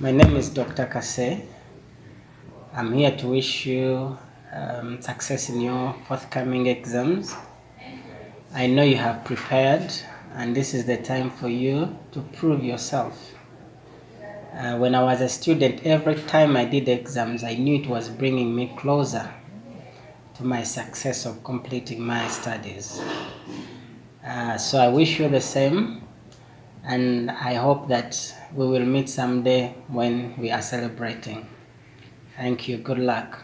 My name is Dr. Kasse. I'm here to wish you um, success in your forthcoming exams. I know you have prepared, and this is the time for you to prove yourself. Uh, when I was a student, every time I did exams, I knew it was bringing me closer to my success of completing my studies. Uh, so I wish you the same, and I hope that we will meet someday when we are celebrating. Thank you. Good luck.